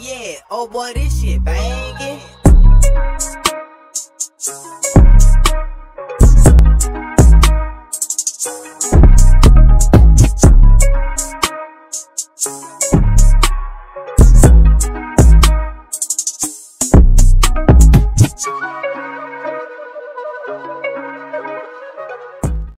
yeah, oh boy, this shit banging.